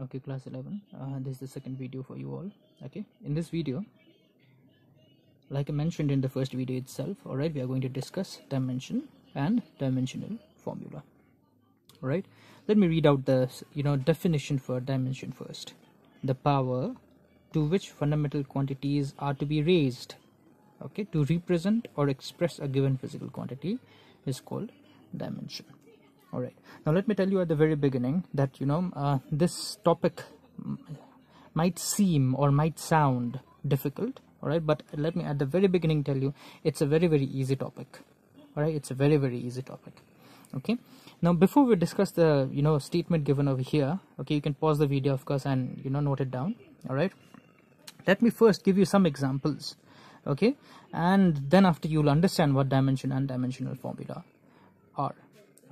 okay class 11 uh, this is the second video for you all. Okay in this video like i mentioned in the first video itself all right we are going to discuss dimension and dimensional formula. All right let me read out the you know definition for dimension first. The power to which fundamental quantities are to be raised okay to represent or express a given physical quantity is called dimension all right. Now let me tell you at the very beginning that you know uh, this topic might seem or might sound difficult all right but let me at the very beginning tell you it's a very very easy topic. All right? It's a very very easy topic. Okay? Now before we discuss the you know statement given over here okay you can pause the video of course and you know note it down. All right? Let me first give you some examples okay? And then after you'll understand what dimension and dimensional formula are.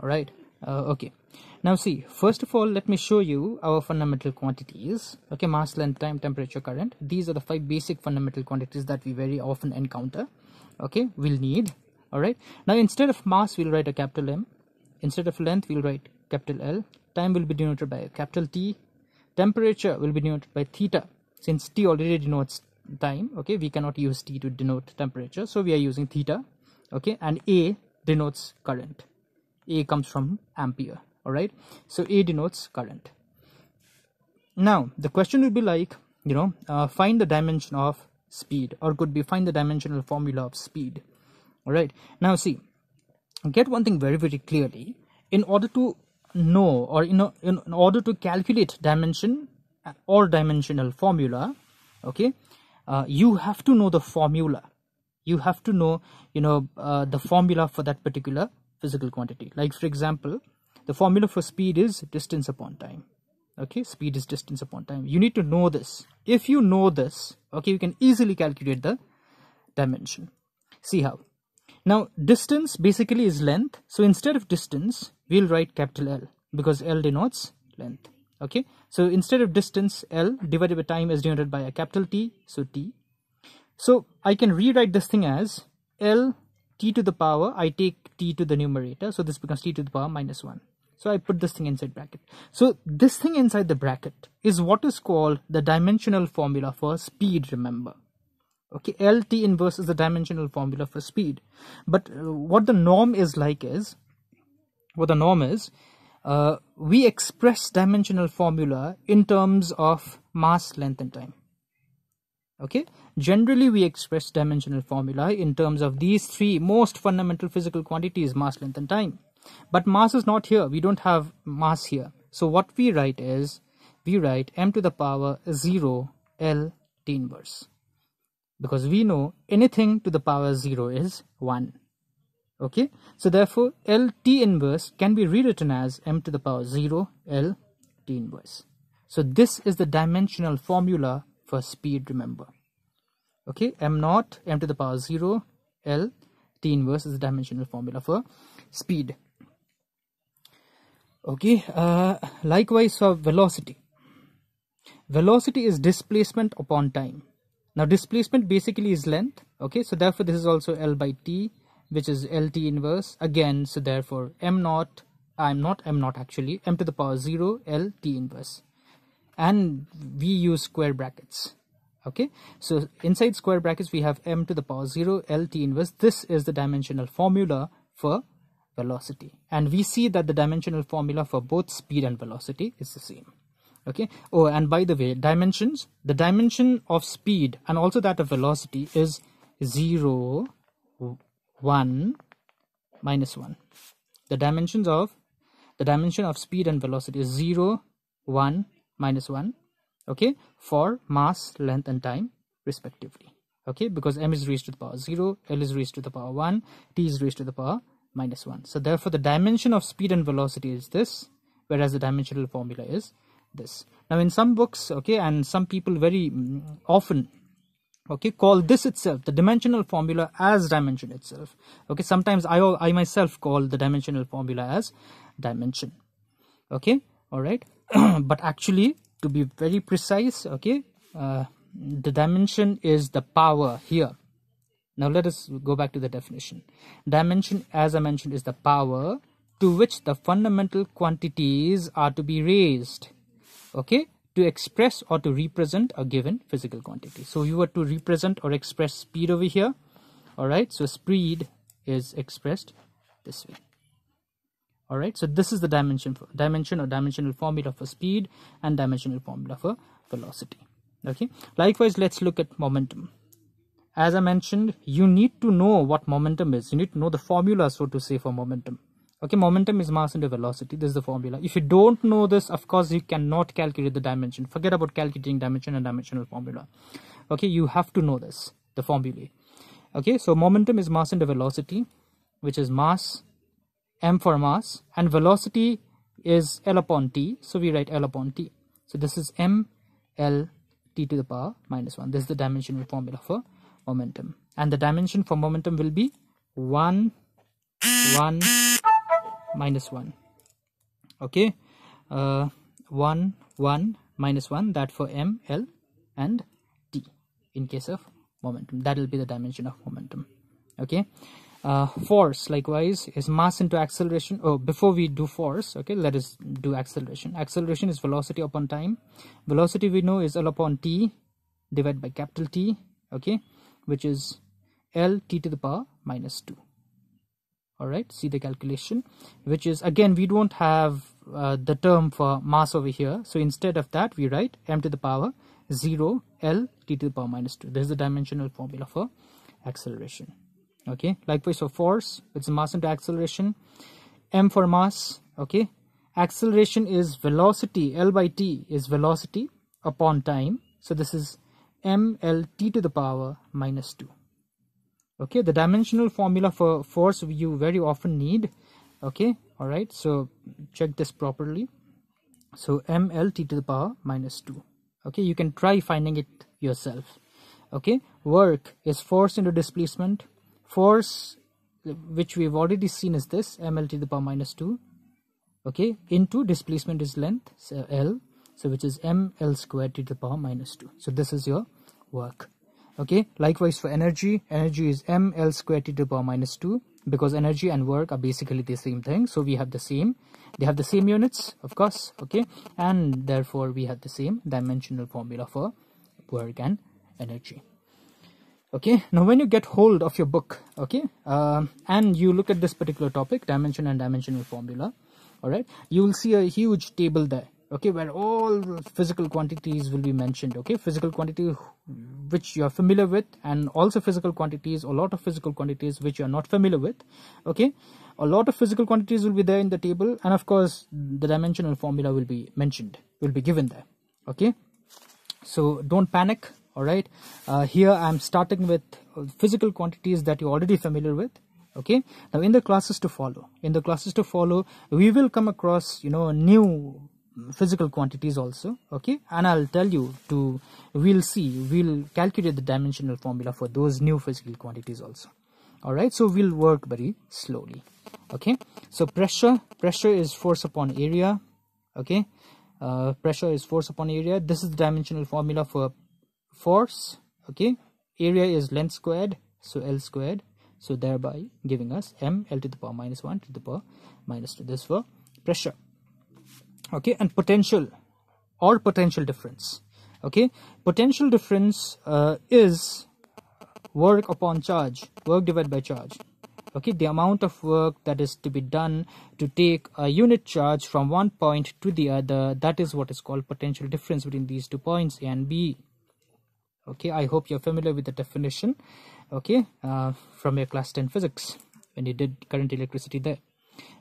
All right uh, okay. Now see first of all let me show you our fundamental quantities. Okay mass length time temperature current. These are the five basic fundamental quantities that we very often encounter. Okay we'll need. All right now instead of mass we'll write a capital m. Instead of length we'll write capital l. Time will be denoted by a capital t. Temperature will be denoted by theta. Since t already denotes time okay we cannot use t to denote temperature. So we are using theta. Okay and a denotes current a comes from ampere all right so a denotes current. Now the question would be like you know uh, find the dimension of speed or could be find the dimensional formula of speed all right now see get one thing very very clearly. In order to know or know in order to calculate dimension or dimensional formula okay uh, you have to know the formula. You have to know you know uh, the formula for that particular physical quantity. Like for example the formula for speed is distance upon time. Okay? Speed is distance upon time. You need to know this. If you know this okay you can easily calculate the dimension. See how. Now distance basically is length. So instead of distance we'll write capital L because L denotes length. Okay? So instead of distance L divided by time is denoted by a capital T. So T. So I can rewrite this thing as L t to the power, I take t to the numerator, so this becomes t to the power minus 1. So I put this thing inside bracket. So this thing inside the bracket is what is called the dimensional formula for speed, remember. Okay, LT inverse is the dimensional formula for speed. But uh, what the norm is like is, what the norm is, uh, we express dimensional formula in terms of mass, length and time okay? Generally we express dimensional formula in terms of these three most fundamental physical quantities mass length and time. But mass is not here. We don't have mass here. So what we write is we write m to the power 0 l t inverse. Because we know anything to the power 0 is 1 okay? So therefore l t inverse can be rewritten as m to the power 0 l t inverse. So this is the dimensional formula for speed remember. Okay m naught m to the power 0 l t inverse is the dimensional formula for speed. Okay uh, likewise for velocity. Velocity is displacement upon time. Now displacement basically is length. Okay so therefore this is also l by t which is lt inverse. Again so therefore m naught i'm not m naught actually. M to the power 0 l t inverse and we use square brackets. Okay? So inside square brackets we have m to the power 0 l t inverse. This is the dimensional formula for velocity. And we see that the dimensional formula for both speed and velocity is the same. Okay? Oh and by the way dimensions the dimension of speed and also that of velocity is 0 1 minus 1 the dimensions of the dimension of speed and velocity is 0 1 minus 1 okay for mass length and time respectively okay because m is raised to the power 0 l is raised to the power 1 t is raised to the power minus 1 so therefore the dimension of speed and velocity is this whereas the dimensional formula is this. Now in some books okay and some people very mm, often okay call this itself the dimensional formula as dimension itself okay. Sometimes i i myself call the dimensional formula as dimension okay all right but actually to be very precise okay uh, the dimension is the power here now let us go back to the definition dimension as i mentioned is the power to which the fundamental quantities are to be raised okay to express or to represent a given physical quantity. So you were to represent or express speed over here. All right. So speed is expressed this way. All right. So this is the dimension for dimension or dimensional formula for speed and dimensional formula for velocity. Okay. Likewise, let's look at momentum. As I mentioned, you need to know what momentum is. You need to know the formula, so to say, for momentum okay momentum is mass into velocity this is the formula if you don't know this of course you cannot calculate the dimension forget about calculating dimension and dimensional formula okay you have to know this the formulae okay so momentum is mass into velocity which is mass m for mass and velocity is l upon t so we write l upon t. So this is m l t to the power minus 1 this is the dimensional formula for momentum. And the dimension for momentum will be 1 1 minus 1 okay? Uh, 1 1 minus 1 that for m l and t in case of momentum. That will be the dimension of momentum. Okay uh, force likewise is mass into acceleration. Oh before we do force okay let us do acceleration. Acceleration is velocity upon time. Velocity we know is l upon t divided by capital t okay which is l t to the power minus 2 all right see the calculation which is again we don't have uh, the term for mass over here. So instead of that we write m to the power 0 l t to the power minus 2 this is the dimensional formula for acceleration okay? Likewise for force it's mass into acceleration. M for mass okay? Acceleration is velocity l by t is velocity upon time. So this is m l t to the power minus 2 okay? The dimensional formula for force you very often need. Okay? All right so check this properly. So mlt to the power minus 2 okay? You can try finding it yourself. Okay? Work is force into displacement force which we've already seen is this ml to the power minus 2 okay into displacement is length so l so which is ml squared to the power minus 2 so this is your work okay. Likewise for energy energy is ml squared to the power minus 2 because energy and work are basically the same thing so we have the same. They have the same units of course okay and therefore we have the same dimensional formula for work and energy okay now when you get hold of your book okay uh, and you look at this particular topic dimension and dimensional formula all right you will see a huge table there okay where all physical quantities will be mentioned okay physical quantity which you are familiar with and also physical quantities a lot of physical quantities which you are not familiar with okay. A lot of physical quantities will be there in the table and of course the dimensional formula will be mentioned will be given there okay. So don't panic all right? Uh, here i'm starting with physical quantities that you're already familiar with okay? Now in the classes to follow in the classes to follow we will come across you know new physical quantities also okay? And i'll tell you to we'll see we'll calculate the dimensional formula for those new physical quantities also. All right? So we'll work very slowly okay? So pressure pressure is force upon area okay? Uh, pressure is force upon area. This is the dimensional formula for force okay? Area is length squared so l squared so thereby giving us m l to the power minus 1 to the power minus 2 this for pressure okay? And potential or potential difference okay? Potential difference uh, is work upon charge work divided by charge okay? The amount of work that is to be done to take a unit charge from one point to the other that is what is called potential difference between these two points a and b okay i hope you're familiar with the definition. Okay uh, from your class 10 physics when you did current electricity there.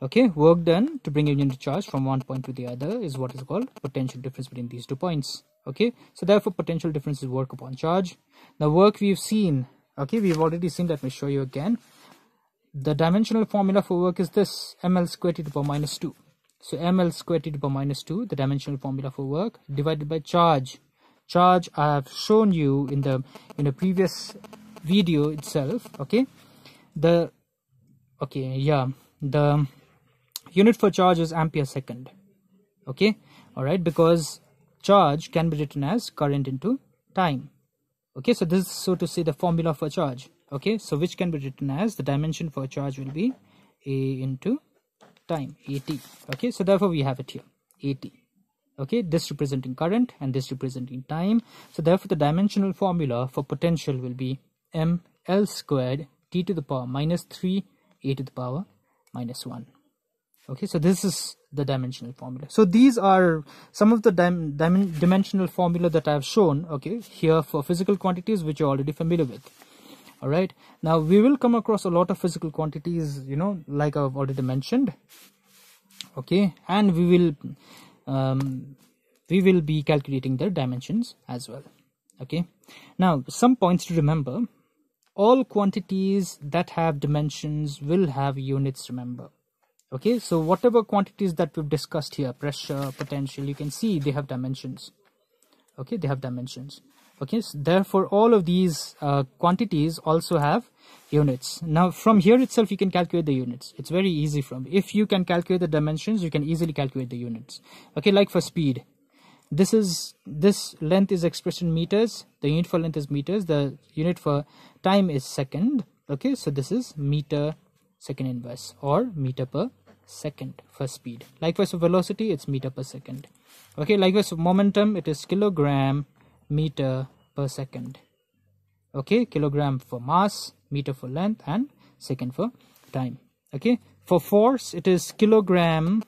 Okay work done to bring a unit charge from one point to the other is what is called potential difference between these two points. Okay so therefore potential difference is work upon charge. The work we've seen okay we've already seen let me show you again. The dimensional formula for work is this ml squared to the power minus 2 so ml squared to the power minus 2 the dimensional formula for work divided by charge charge i have shown you in the in a previous video itself okay? The okay yeah the unit for charge is ampere second okay? All right because charge can be written as current into time okay? So this is so to say the formula for charge okay? So which can be written as the dimension for charge will be a into time at okay? So therefore we have it here at okay this representing current and this representing time. So therefore the dimensional formula for potential will be m l squared t to the power minus 3 a to the power minus 1 okay so this is the dimensional formula. So these are some of the dim dim dimensional formula that i have shown okay here for physical quantities which you're already familiar with. All right. Now we will come across a lot of physical quantities you know like i've already mentioned. Okay and we will um, we will be calculating their dimensions as well. Okay? Now some points to remember. All quantities that have dimensions will have units remember. Okay? So whatever quantities that we've discussed here pressure potential you can see they have dimensions. Okay? They have dimensions. Okay? So therefore all of these uh, quantities also have units. Now from here itself you can calculate the units. It's very easy from if you can calculate the dimensions you can easily calculate the units. Okay like for speed. This is this length is expressed in meters the unit for length is meters the unit for time is second. Okay so this is meter second inverse or meter per second for speed. Likewise for velocity it's meter per second. Okay likewise for momentum it is kilogram meter per second. Okay kilogram for mass meter for length and second for time. Okay for force it is kilogram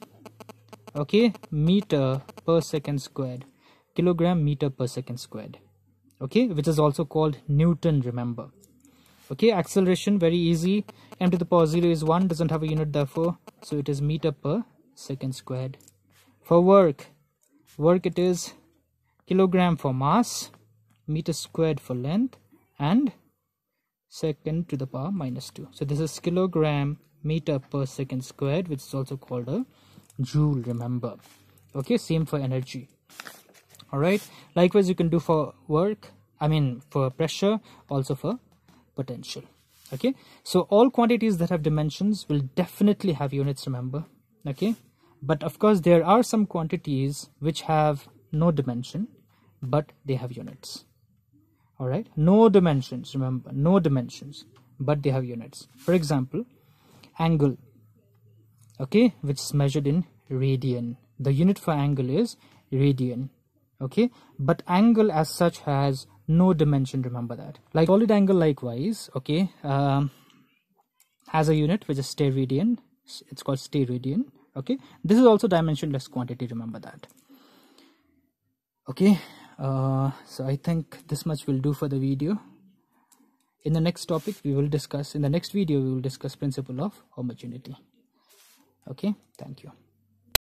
okay meter per second squared. Kilogram meter per second squared. Okay which is also called newton remember. Okay acceleration very easy. M to the power 0 is 1 doesn't have a unit therefore so it is meter per second squared. For work work it is kilogram for mass meter squared for length and second to the power minus 2 so this is kilogram meter per second squared which is also called a joule remember. Okay same for energy. All right likewise you can do for work i mean for pressure also for potential. Okay so all quantities that have dimensions will definitely have units remember. Okay but of course there are some quantities which have no dimension but they have units all right no dimensions remember. No dimensions. But they have units. For example angle. Okay? Which is measured in radian. The unit for angle is radian. Okay? But angle as such has no dimension remember that. Like solid angle likewise okay um, has a unit which is steradian it's called steradian okay? This is also dimensionless quantity remember that. Okay uh, so i think this much will do for the video. In the next topic we will discuss in the next video we will discuss principle of homogeneity. Okay? Thank you